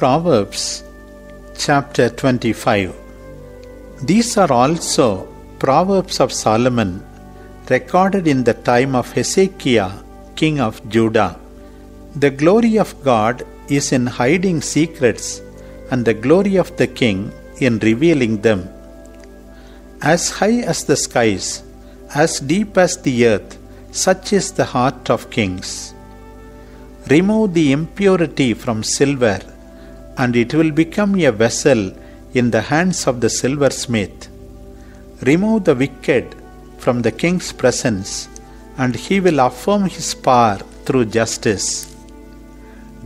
Proverbs chapter 25 These are also Proverbs of Solomon recorded in the time of Hezekiah, king of Judah. The glory of God is in hiding secrets, and the glory of the king in revealing them. As high as the skies, as deep as the earth, such is the heart of kings. Remove the impurity from silver, and it will become a vessel in the hands of the silversmith. Remove the wicked from the king's presence, and he will affirm his power through justice.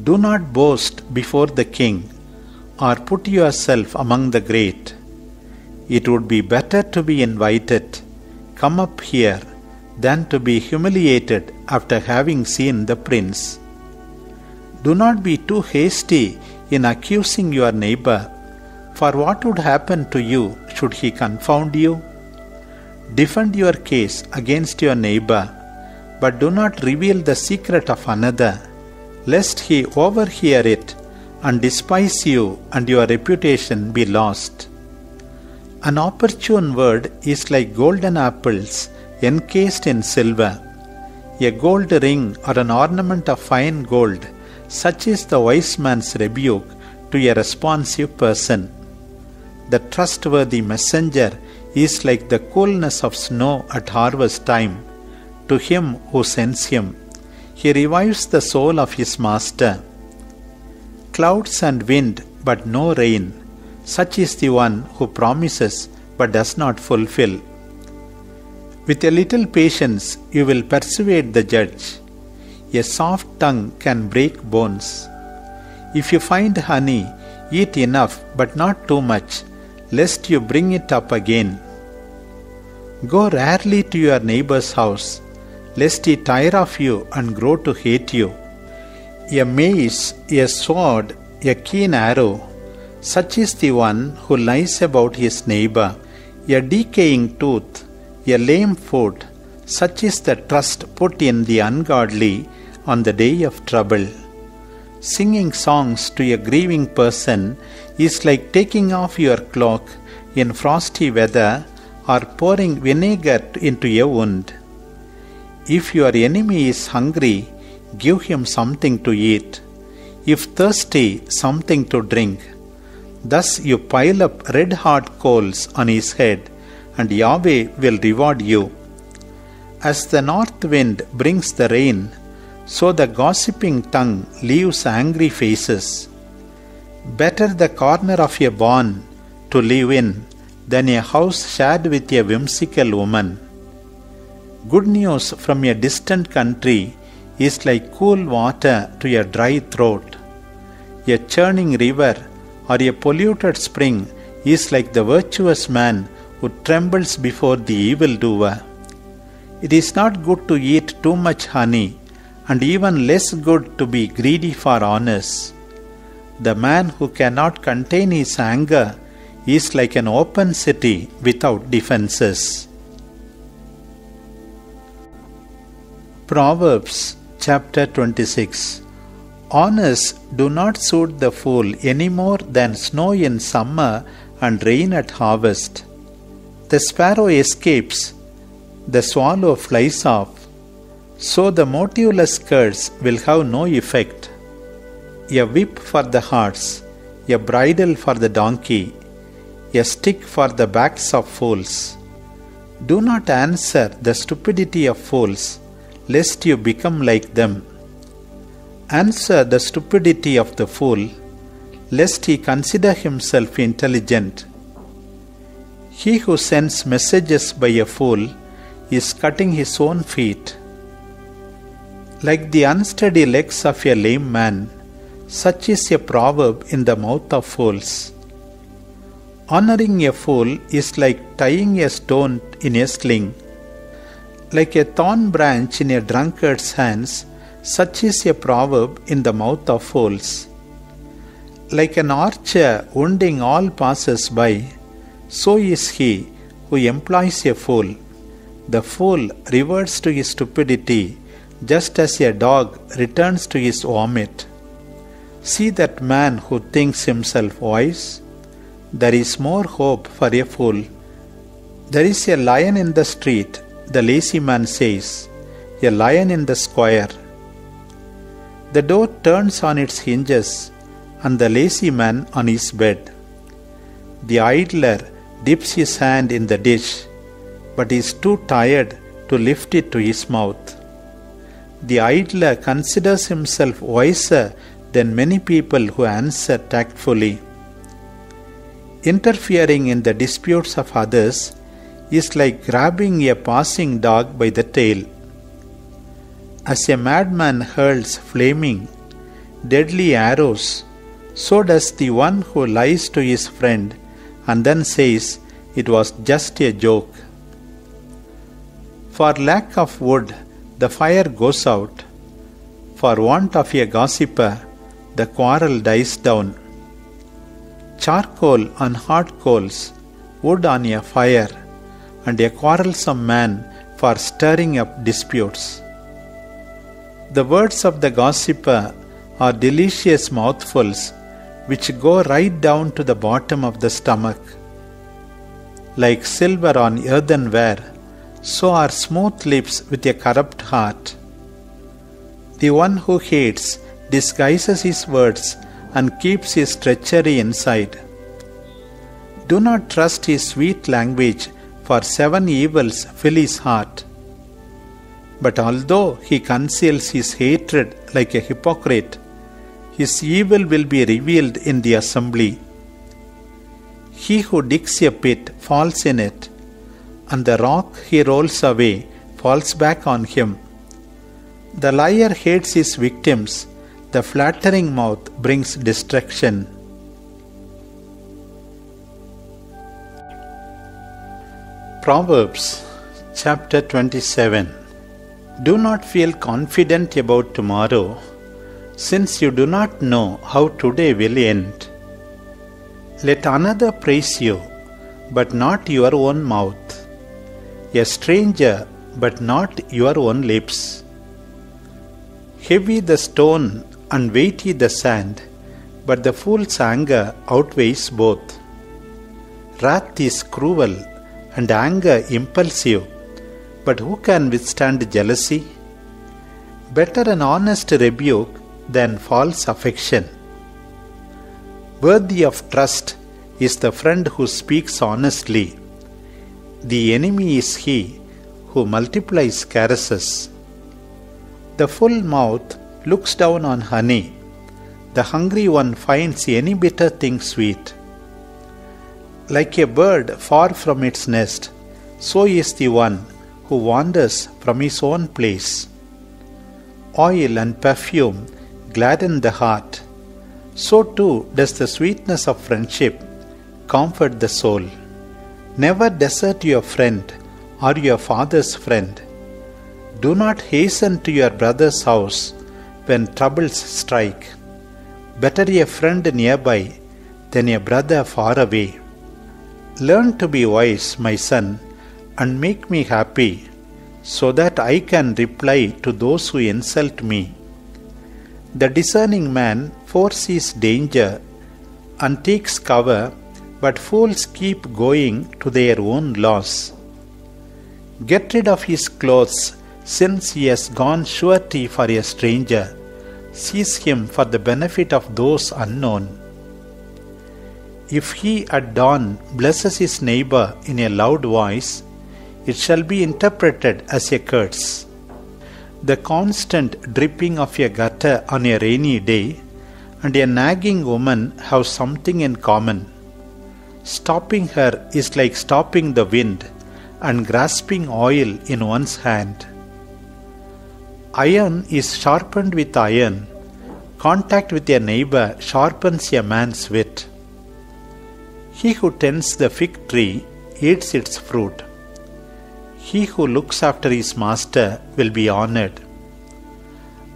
Do not boast before the king, or put yourself among the great. It would be better to be invited, come up here, than to be humiliated after having seen the prince. Do not be too hasty in accusing your neighbor, for what would happen to you should he confound you? Defend your case against your neighbor, but do not reveal the secret of another, lest he overhear it and despise you and your reputation be lost. An opportune word is like golden apples encased in silver. A gold ring or an ornament of fine gold, such is the wise man's rebuke to a responsive person. The trustworthy messenger is like the coolness of snow at harvest time to him who sends him. He revives the soul of his master. Clouds and wind, but no rain. Such is the one who promises but does not fulfill. With a little patience, you will persuade the judge. A soft tongue can break bones. If you find honey, eat enough, but not too much, lest you bring it up again. Go rarely to your neighbor's house, lest he tire of you and grow to hate you. A mace, a sword, a keen arrow, such is the one who lies about his neighbor. A decaying tooth, a lame foot, such is the trust put in the ungodly on the day of trouble. Singing songs to a grieving person is like taking off your cloak in frosty weather or pouring vinegar into a wound. If your enemy is hungry, give him something to eat. If thirsty, something to drink. Thus you pile up red hot coals on his head and Yahweh will reward you. As the north wind brings the rain, so the gossiping tongue leaves angry faces. Better the corner of a barn to live in than a house shared with a whimsical woman. Good news from a distant country is like cool water to a dry throat. A churning river or a polluted spring is like the virtuous man who trembles before the evildoer. It is not good to eat too much honey, and even less good to be greedy for honors. The man who cannot contain his anger is like an open city without defenses. Proverbs chapter 26 Honors do not suit the fool any more than snow in summer and rain at harvest. The sparrow escapes, the swallow flies off, so the motiveless curse will have no effect. A whip for the horse, a bridle for the donkey, a stick for the backs of fools. Do not answer the stupidity of fools, lest you become like them. Answer the stupidity of the fool, lest he consider himself intelligent. He who sends messages by a fool is cutting his own feet. Like the unsteady legs of a lame man, such is a proverb in the mouth of fools. Honoring a fool is like tying a stone in a sling. Like a thorn branch in a drunkard's hands, such is a proverb in the mouth of fools. Like an archer wounding all passers by, so is he who employs a fool. The fool reverts to his stupidity just as a dog returns to his vomit. See that man who thinks himself wise? There is more hope for a fool. There is a lion in the street, the lazy man says, a lion in the square. The door turns on its hinges, and the lazy man on his bed. The idler dips his hand in the dish, but is too tired to lift it to his mouth. The idler considers himself wiser than many people who answer tactfully. Interfering in the disputes of others is like grabbing a passing dog by the tail. As a madman hurls flaming, deadly arrows, so does the one who lies to his friend and then says it was just a joke. For lack of wood, the fire goes out. For want of a gossiper, the quarrel dies down. Charcoal on hot coals, wood on a fire, and a quarrelsome man for stirring up disputes. The words of the gossiper are delicious mouthfuls which go right down to the bottom of the stomach. Like silver on earthenware, so are smooth lips with a corrupt heart. The one who hates disguises his words and keeps his treachery inside. Do not trust his sweet language, for seven evils fill his heart. But although he conceals his hatred like a hypocrite, his evil will be revealed in the assembly. He who digs a pit falls in it, and the rock he rolls away falls back on him. The liar hates his victims, the flattering mouth brings destruction. Proverbs chapter 27 Do not feel confident about tomorrow since you do not know how today will end. Let another praise you, but not your own mouth, a stranger, but not your own lips. Heavy the stone and weighty the sand, but the fool's anger outweighs both. Wrath is cruel and anger impulsive, but who can withstand jealousy? Better an honest rebuke than false affection. Worthy of trust is the friend who speaks honestly. The enemy is he who multiplies caresses. The full mouth looks down on honey. The hungry one finds any bitter thing sweet. Like a bird far from its nest, so is the one who wanders from his own place. Oil and perfume gladden the heart, so too does the sweetness of friendship comfort the soul. Never desert your friend or your father's friend. Do not hasten to your brother's house when troubles strike. Better a friend nearby than a brother far away. Learn to be wise, my son, and make me happy, so that I can reply to those who insult me. The discerning man foresees danger and takes cover, but fools keep going to their own loss. Get rid of his clothes, since he has gone surety for a stranger. Seize him for the benefit of those unknown. If he at dawn blesses his neighbor in a loud voice, it shall be interpreted as a curse. The constant dripping of a gutter on a rainy day and a nagging woman have something in common. Stopping her is like stopping the wind and grasping oil in one's hand. Iron is sharpened with iron. Contact with a neighbor sharpens a man's wit. He who tends the fig tree eats its fruit. He who looks after his master will be honored.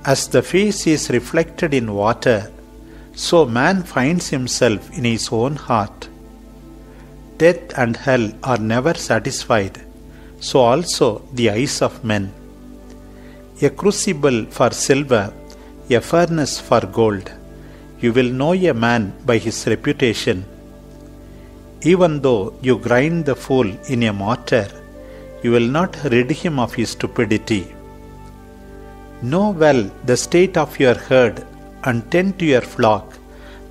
As the face is reflected in water, so man finds himself in his own heart. Death and hell are never satisfied, so also the eyes of men. A crucible for silver, a furnace for gold, you will know a man by his reputation. Even though you grind the fool in a mortar, you will not rid him of his stupidity. Know well the state of your herd and tend to your flock,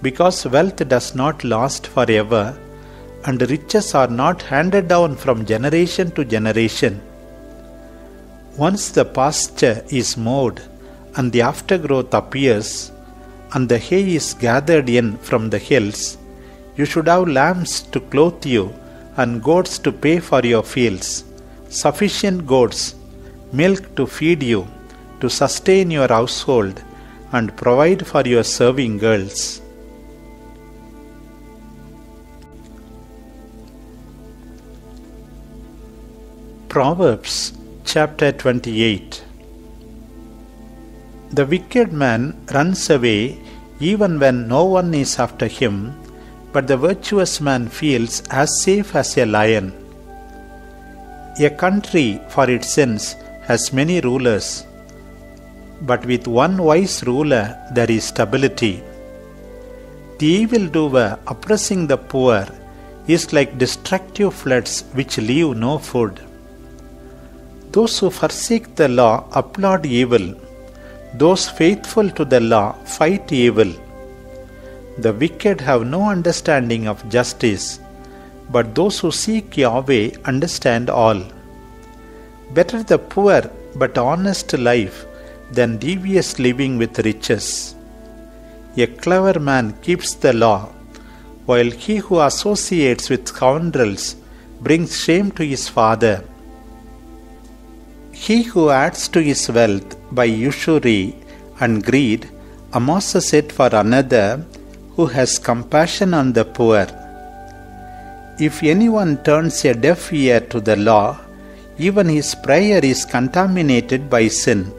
because wealth does not last forever, and riches are not handed down from generation to generation. Once the pasture is mowed and the aftergrowth appears, and the hay is gathered in from the hills, you should have lambs to clothe you and goats to pay for your fields, sufficient goats, milk to feed you, to sustain your household, and provide for your serving girls. Proverbs chapter 28 The wicked man runs away even when no one is after him, but the virtuous man feels as safe as a lion. A country for its sins has many rulers, but with one wise ruler there is stability. The evildoer oppressing the poor is like destructive floods which leave no food. Those who forsake the law applaud evil. Those faithful to the law fight evil. The wicked have no understanding of justice, but those who seek Yahweh understand all. Better the poor but honest life than devious living with riches. A clever man keeps the law, while he who associates with scoundrels brings shame to his father. He who adds to his wealth by usury and greed amasses it for another who has compassion on the poor. If anyone turns a deaf ear to the law, even his prayer is contaminated by sin.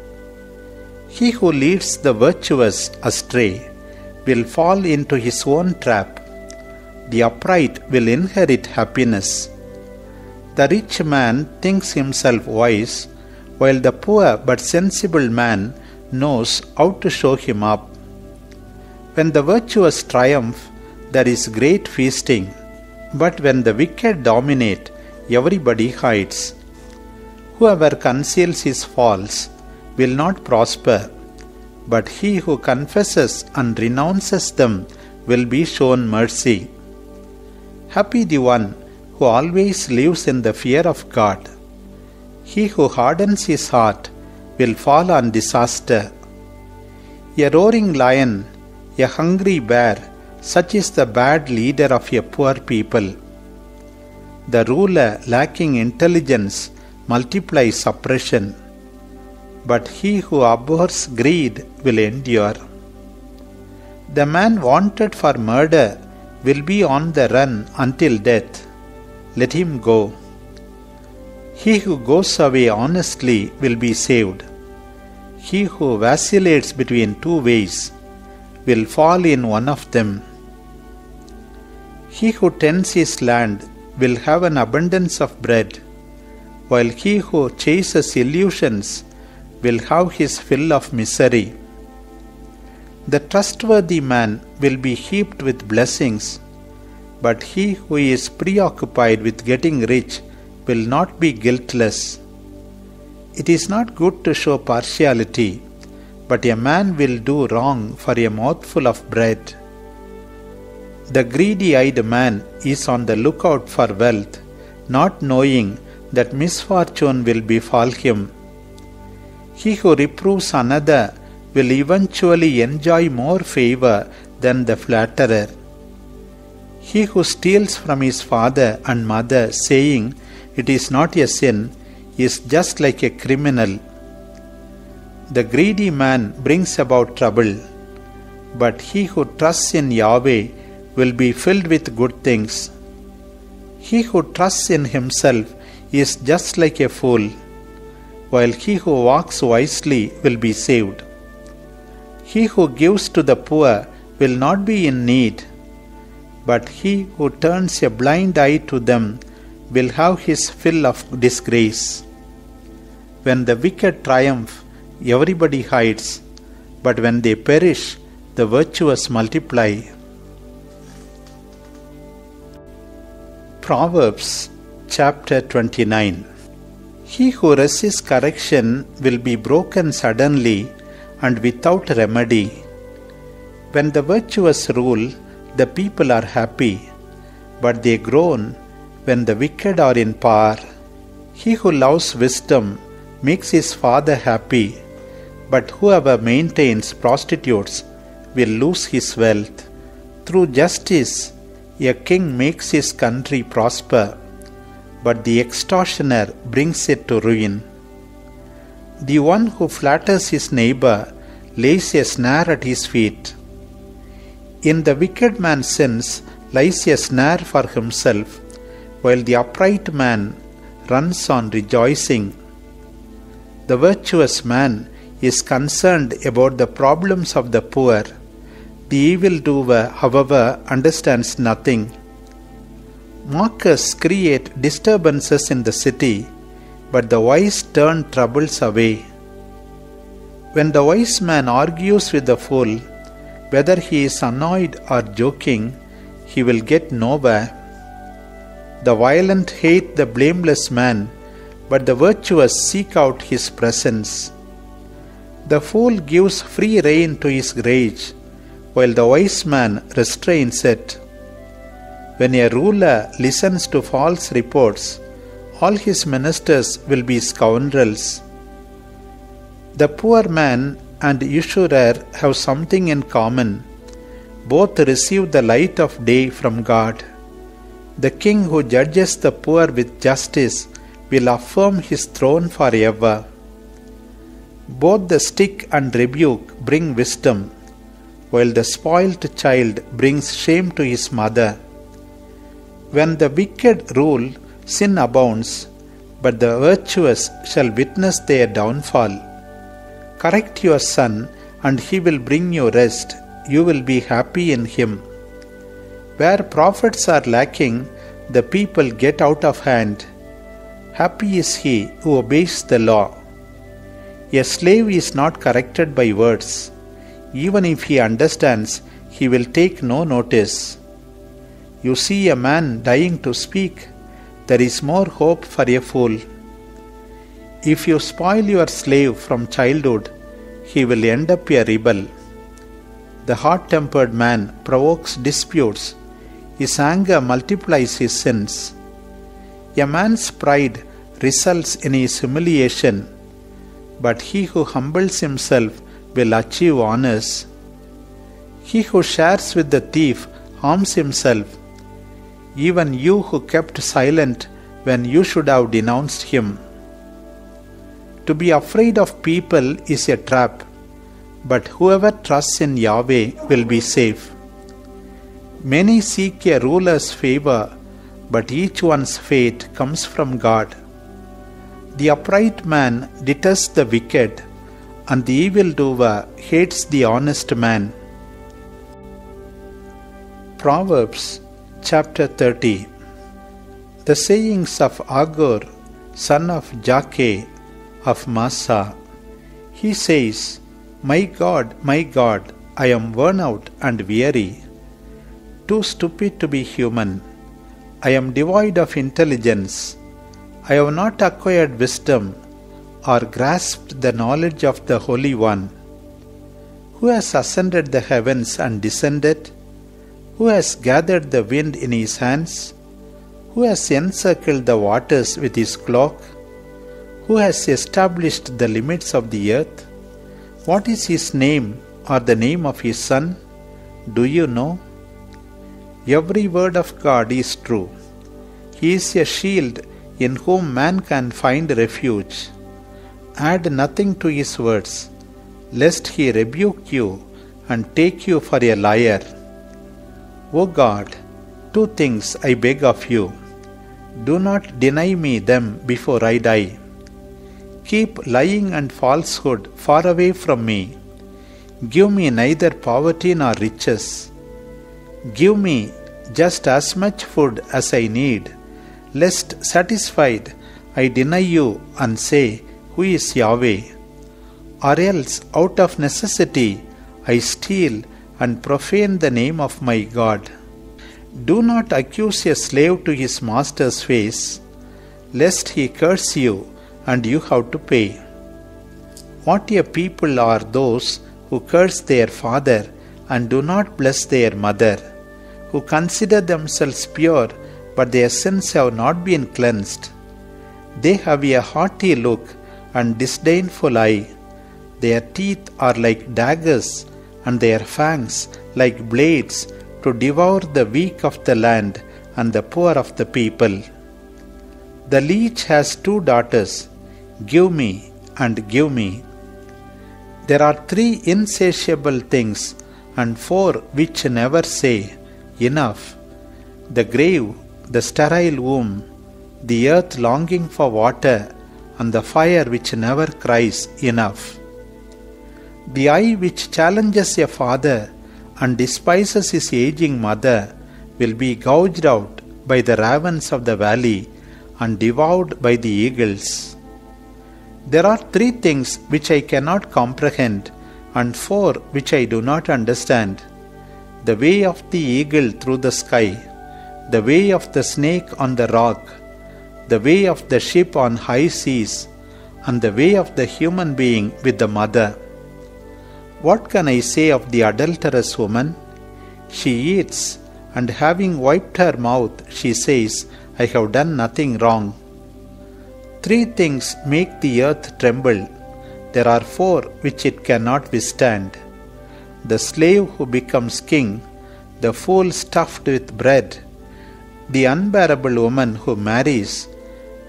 He who leads the virtuous astray will fall into his own trap. The upright will inherit happiness. The rich man thinks himself wise, while the poor but sensible man knows how to show him up. When the virtuous triumph, there is great feasting, but when the wicked dominate, everybody hides. Whoever conceals his faults will not prosper, but he who confesses and renounces them will be shown mercy. Happy the one who always lives in the fear of God. He who hardens his heart will fall on disaster. A roaring lion, a hungry bear, such is the bad leader of a poor people. The ruler lacking intelligence multiplies oppression but he who abhors greed will endure. The man wanted for murder will be on the run until death. Let him go. He who goes away honestly will be saved. He who vacillates between two ways will fall in one of them. He who tends his land will have an abundance of bread, while he who chases illusions will have his fill of misery. The trustworthy man will be heaped with blessings, but he who is preoccupied with getting rich will not be guiltless. It is not good to show partiality, but a man will do wrong for a mouthful of bread. The greedy eyed man is on the lookout for wealth, not knowing that misfortune will befall him he who reproves another will eventually enjoy more favor than the flatterer. He who steals from his father and mother, saying, It is not a sin, is just like a criminal. The greedy man brings about trouble, but he who trusts in Yahweh will be filled with good things. He who trusts in himself is just like a fool while he who walks wisely will be saved. He who gives to the poor will not be in need, but he who turns a blind eye to them will have his fill of disgrace. When the wicked triumph, everybody hides, but when they perish, the virtuous multiply. Proverbs chapter 29 He who resists correction will be broken suddenly and without remedy. When the virtuous rule, the people are happy, but they groan when the wicked are in power. He who loves wisdom makes his father happy, but whoever maintains prostitutes will lose his wealth. Through justice, a king makes his country prosper, but the extortioner brings it to ruin. The one who flatters his neighbor lays a snare at his feet. In the wicked man's sins lies a snare for himself, while the upright man runs on rejoicing. The virtuous man is concerned about the problems of the poor. The evildoer, however, understands nothing. Mockers create disturbances in the city, but the wise turn troubles away. When the wise man argues with the fool, whether he is annoyed or joking, he will get nowhere. The violent hate the blameless man, but the virtuous seek out his presence. The fool gives free rein to his rage, while the wise man restrains it. When a ruler listens to false reports, all his ministers will be scoundrels. The poor man and usurer have something in common. Both receive the light of day from God. The king who judges the poor with justice will affirm his throne forever. Both the stick and rebuke bring wisdom, while the spoilt child brings shame to his mother. When the wicked rule, sin abounds, but the virtuous shall witness their downfall. Correct your son, and he will bring you rest. You will be happy in him. Where prophets are lacking, the people get out of hand. Happy is he who obeys the law. A slave is not corrected by words. Even if he understands, he will take no notice. You see a man dying to speak, there is more hope for a fool. If you spoil your slave from childhood, he will end up a rebel. The hot tempered man provokes disputes, his anger multiplies his sins. A man's pride results in his humiliation, but he who humbles himself will achieve honors. He who shares with the thief harms himself. Even you who kept silent when you should have denounced him. To be afraid of people is a trap, but whoever trusts in Yahweh will be safe. Many seek a ruler's favor, but each one's fate comes from God. The upright man detests the wicked, and the evildoer hates the honest man. Proverbs chapter 30 The sayings of Agur, son of Jakeh, of Massa. He says, My God, my God, I am worn out and weary, too stupid to be human. I am devoid of intelligence. I have not acquired wisdom or grasped the knowledge of the Holy One. Who has ascended the heavens and descended? Who has gathered the wind in his hands? Who has encircled the waters with his cloak? who has established the limits of the earth? What is his name or the name of his son? Do you know? Every word of God is true. He is a shield in whom man can find refuge. Add nothing to his words, lest he rebuke you and take you for a liar. O God, two things I beg of you. Do not deny me them before I die. Keep lying and falsehood far away from me. Give me neither poverty nor riches. Give me just as much food as I need, lest satisfied I deny you and say, Who is Yahweh? Or else, out of necessity, I steal and profane the name of my God. Do not accuse a slave to his master's face, lest he curse you and you have to pay. What a people are those who curse their father and do not bless their mother, who consider themselves pure, but their sins have not been cleansed. They have a haughty look and disdainful eye. Their teeth are like daggers, and their fangs like blades to devour the weak of the land and the poor of the people. The leech has two daughters Give me and give me. There are three insatiable things and four which never say, Enough the grave, the sterile womb, the earth longing for water, and the fire which never cries, Enough. The eye which challenges a father and despises his aging mother will be gouged out by the ravens of the valley and devoured by the eagles. There are three things which I cannot comprehend, and four which I do not understand the way of the eagle through the sky, the way of the snake on the rock, the way of the ship on high seas, and the way of the human being with the mother. What can I say of the adulterous woman? She eats, and having wiped her mouth, she says, I have done nothing wrong. Three things make the earth tremble. There are four which it cannot withstand the slave who becomes king, the fool stuffed with bread, the unbearable woman who marries,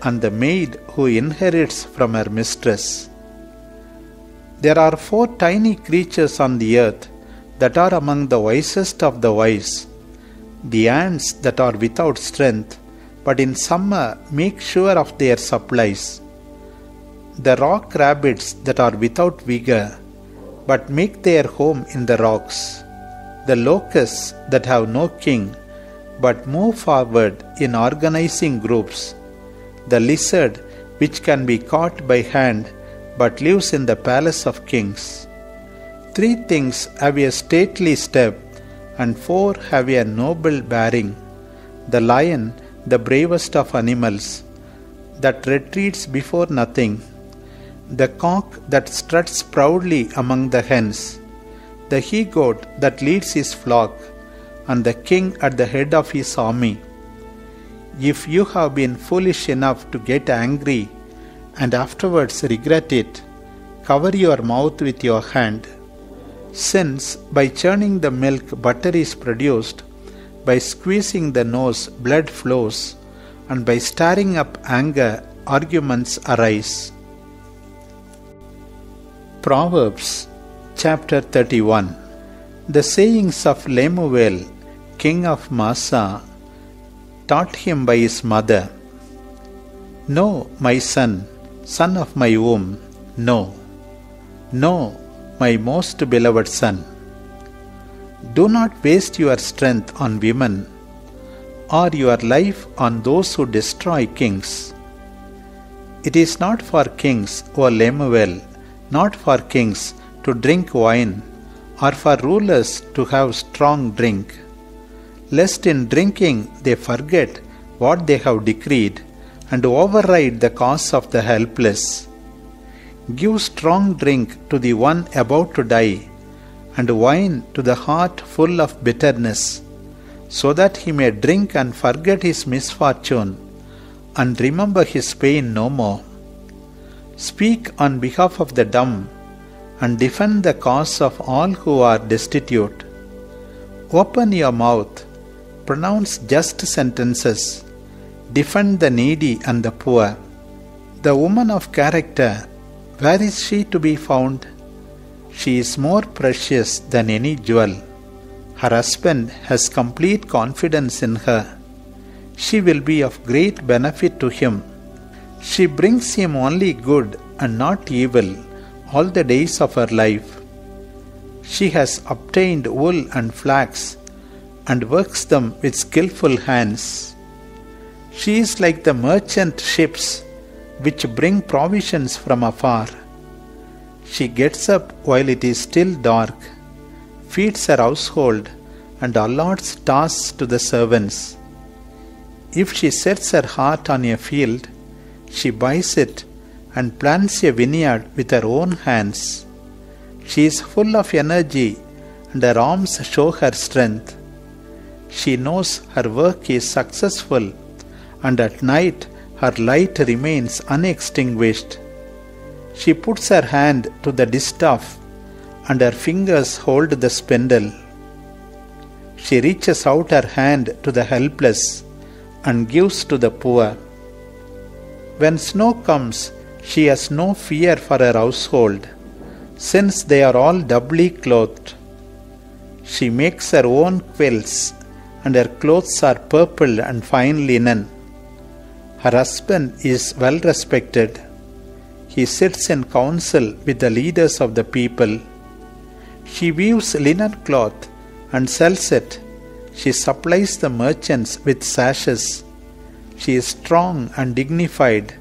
and the maid who inherits from her mistress. There are four tiny creatures on the earth that are among the wisest of the wise the ants that are without strength, but in summer make sure of their supplies, the rock rabbits that are without vigor, but make their home in the rocks, the locusts that have no king, but move forward in organizing groups, the lizard which can be caught by hand but lives in the palace of kings. Three things have a stately step, and four have a noble bearing. The lion, the bravest of animals, that retreats before nothing, the cock that struts proudly among the hens, the he goat that leads his flock, and the king at the head of his army. If you have been foolish enough to get angry and afterwards regret it, cover your mouth with your hand. Since by churning the milk butter is produced, by squeezing the nose blood flows, and by stirring up anger arguments arise. Proverbs chapter 31 The sayings of Lemuel, king of Massa, taught him by his mother. No, my son, son of my womb, no. No, my most beloved son. Do not waste your strength on women or your life on those who destroy kings. It is not for kings, O Lemuel, not for kings to drink wine, or for rulers to have strong drink, lest in drinking they forget what they have decreed and override the cause of the helpless. Give strong drink to the one about to die, and wine to the heart full of bitterness, so that he may drink and forget his misfortune, and remember his pain no more. Speak on behalf of the dumb, and defend the cause of all who are destitute. Open your mouth, pronounce just sentences defend the needy and the poor. The woman of character, where is she to be found? She is more precious than any jewel. Her husband has complete confidence in her. She will be of great benefit to him. She brings him only good and not evil all the days of her life. She has obtained wool and flax and works them with skilful hands. She is like the merchant ships which bring provisions from afar. She gets up while it is still dark, feeds her household, and allots tasks to the servants. If she sets her heart on a field, she buys it and plants a vineyard with her own hands. She is full of energy, and her arms show her strength. She knows her work is successful, and at night her light remains unextinguished. She puts her hand to the distaff, and her fingers hold the spindle. She reaches out her hand to the helpless and gives to the poor. When snow comes, she has no fear for her household, since they are all doubly clothed. She makes her own quilts, and her clothes are purple and fine linen. Her husband is well respected. He sits in council with the leaders of the people. She weaves linen cloth and sells it. She supplies the merchants with sashes. She is strong and dignified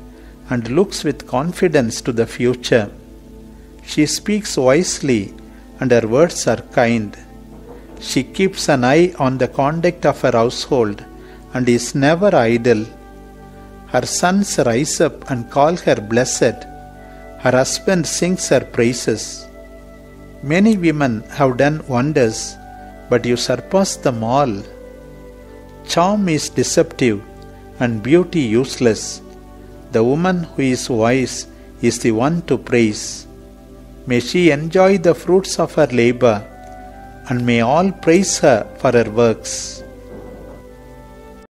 and looks with confidence to the future. She speaks wisely and her words are kind. She keeps an eye on the conduct of her household and is never idle. Her sons rise up and call her blessed. Her husband sings her praises. Many women have done wonders, but you surpass them all. Charm is deceptive and beauty useless. The woman who is wise is the one to praise. May she enjoy the fruits of her labor, and may all praise her for her works.